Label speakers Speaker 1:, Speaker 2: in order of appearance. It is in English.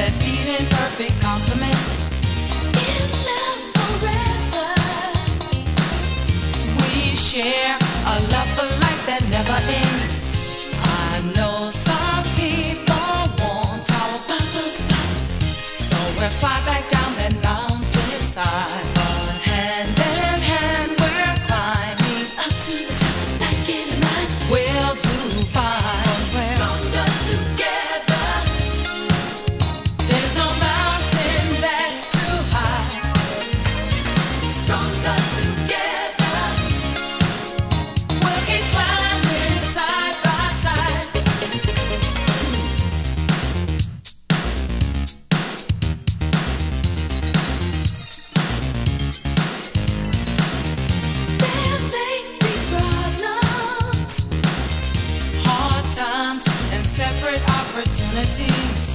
Speaker 1: that beat in perfect. different opportunities.